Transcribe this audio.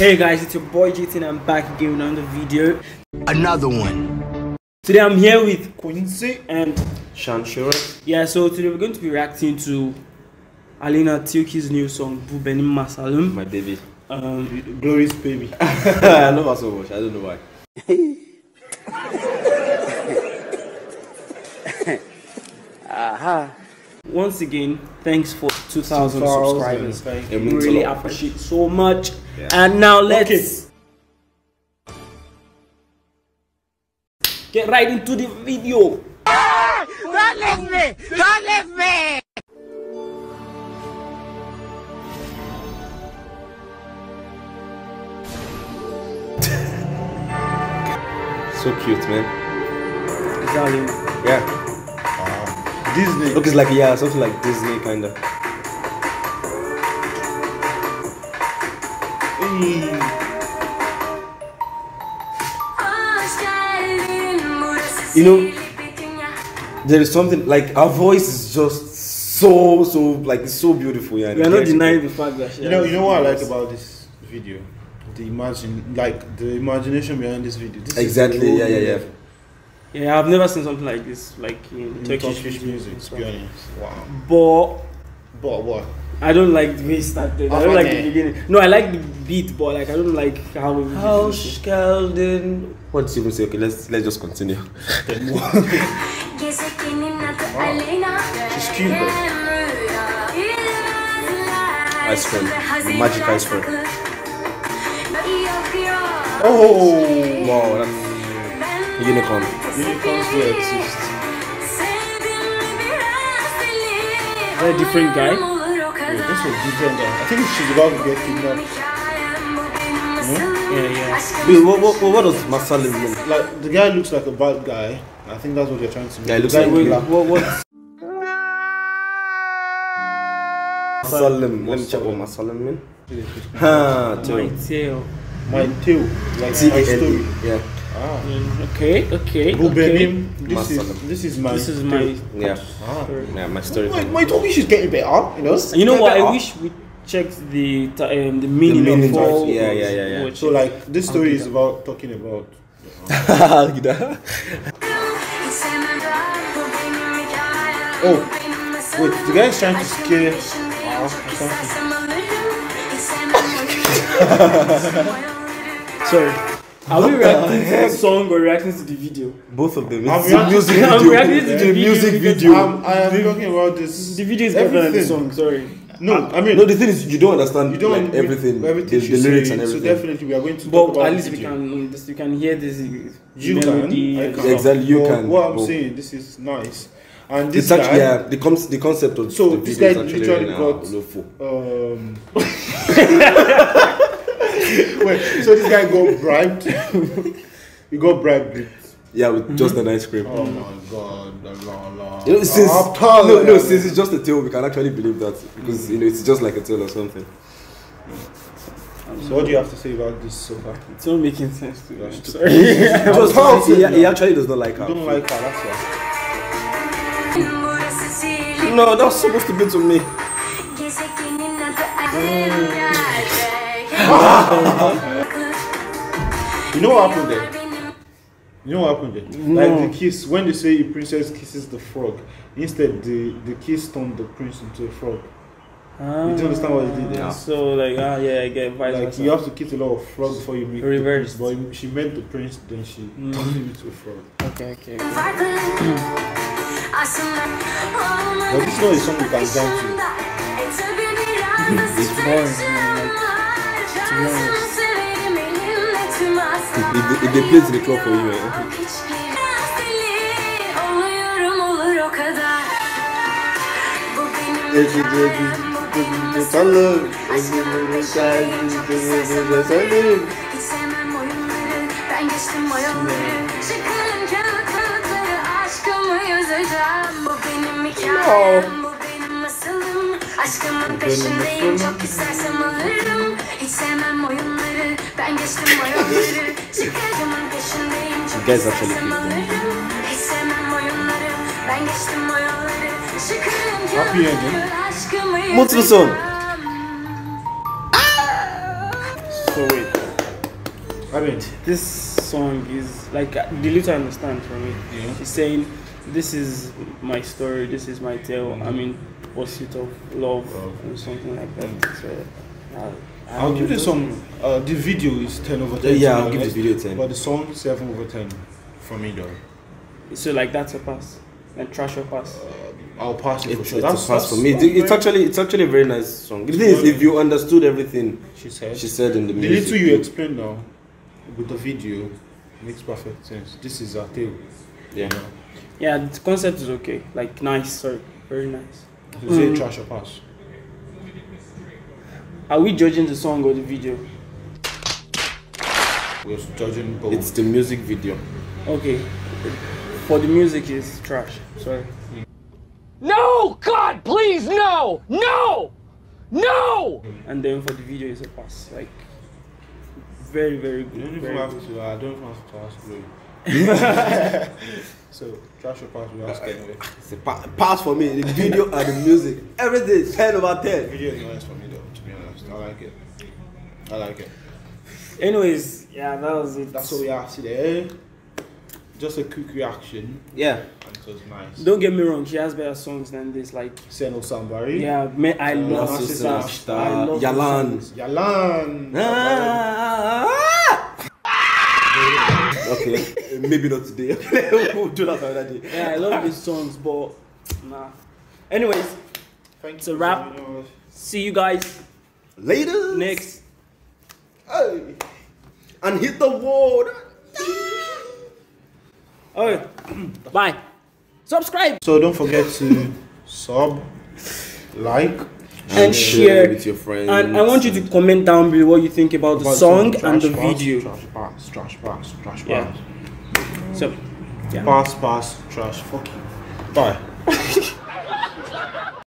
Hey guys, it's your boy JT and I'm back again with another video. Another one. Today I'm here with Quincy. and Shan Shure. yeah, so today we're going to be reacting to Aleyna Tilki's new song Bu Benim Masalım. My baby. Um, Glorious baby. I love her so much. I don't know why. once again, thanks for 2,000 subscribers. Thank It We means really a lot. appreciate so much. And now let's get right into the video. That'll be me. Call me. So cute, man. Is? Yeah. Disney. Look, it's like yeah, something like Disney kind of. You know, there is something like our voice is just so so like it's so beautiful. Yeah, We are not denying the fact that she You know, you know what I like about this video? The imagine, like the imagination behind this video. This is Exactly, yeah, yeah, yeah. Level Yeah, I've never seen something like this, like in in Turkish, Turkish video music. and To be honest, wow. But But what? I don't like the way it started. I don't like the beginning. No, I like the beat, but like I don't like how. it How finishes. Sheldon. What did you even say? Okay, let's let's just continue. She's She's cute though. Ice cream. Magic ice cream. Oh, Wow, that's unicorn. unicorns do exist. Very different guy. Yeah, this was different. Guy. I think she's about to get kidnapped. Yeah, yeah. Wait, what, what, what does Masalim mean? Like the guy looks like a bad guy. I think that's what they're trying to. Yeah, he looks guy like- in Wait, black. what? What? Masalim. Let me check what Masalim mean. Ha, My too. tail. My tail, like T my story. Yeah. Ah. Okay, okay, okay. This is this is my. This is my. Yeah. Ah. Yeah, my story. My, my Toby is getting better, you know. You know what? I wish we checked the ti- um, the meaning, meaning of of- all. yeah, yeah, yeah, yeah. So like this story is about talking about. Oh, Wait, the guy is trying to scare. Ah, Sorry. Are we reacting to the song or reacting to the video? Both of them. I'm It's a reacting- I'm reacting to the It's a video music video. I'm, I am talking about this. The video is better than the Everything. song. Sorry. No, I mean No, the thing is, you don't understand you don't like everything, everything the, the lyrics saying, and So definitely we are going to talk about at least the we video. can this, we can hear this You melody. can. I can. Exactly, you But can, What I'm but- saying, this is nice. And this it's actually guy, yeah, the con- the concept of So, the this guy is actually literally really got- awful. um, wait, so this guy got bribed. he got bribed with. Yeah, with mm-hmm. just an ice cream. Oh my god, la la la. You know, since no, no, yeah. since it's just a tale, we can actually believe that because you know it's just like a tale or something. So what do you have to say about this so far? It's not making sense to me. I'm sorry. Just how- he, he actually does not like her. You don't like her, that's why. No, that was supposed to be to me. You know what happened there? You know what happened there? Like the kiss, when they say a princess kisses the frog, instead the, the kiss turned the prince into a frog. You don't understand what he did there? So like ah yeah, I get vice Like versa. you have to kiss a lot of frog before you meet Reversed. the prince. But she meant the prince, then she turned him into a frog. Okay, okay. okay. But this one is something you can dance to. It's boring, man, like, to be honest. If they, if they play it in the club for you, eh? Aşkımın peşindeyim çok istersem alırım. Hiç sevmem oyunları ben geçtim oyunları Çıkarımın peşindeyim çok istersem alırım. Hiç sevmem oyunları ben geçtim oyunları Çıkarım yolları aşkımı yıkıyorum Mutlusun So wait. I mean, this song is like the little I understand from it. Yeah. It's saying "This is my story. This is my tale. I'm in pursuit of love, Love. or something like that." So, uh, I I'll give know. the song. Uh, the video is ten over ten. Yeah, I'll be give the video 10. But the song seven over ten for me though. So like that's a pass, and trash or pass. I'll pass it for It's, sure. it's That's, a pass for me. It's, it's actually it's actually a very nice song. The thing is, if you understood everything she said. she said in the the little you explained now with the video makes perfect sense. This is our tale. yeah. Yeah, the concept is okay. Like nice, sorry, very nice. You say mm. trash or pass. Are we judging the song or the video? We're judging both. It's the music video. Okay, for the music is trash. Sorry. No! God, please, no! No! No! and then for the video is a pass. Like very very good. You don't good. even have to. I don't have to ask Chloe. so trash or pass? We ask anyway. It's a pa- pass for me. The video and the music, everything ten over ten. Video is nice for me though. To be honest, I like it. I like it. Anyways, yeah, that was it. That's all we have today. Eh? Just a quick reaction, Yeah. and it was nice. Don't get me wrong, she has better songs than this. Like, Sen Olsan Bari. yeah, man, uh, uh, I love Narcissus this and song. Star. I love this Yalan. song. Yalan. Ah. Maybe not today. we'll do that another day. Yeah, I love these songs, but nah. Anyways, Thank It's a you wrap. for joining see you guys Later. next. Hey. And hit the wall. Okay, oh, bye. Subscribe So don't forget to sub, like, and share. with your friends. And I want you to comment down below what you think about the about song some and the pass, video. Trash pass, trash pass, trash Yeah. So, yeah. Pass, pass, trash. Fuck you. Bye.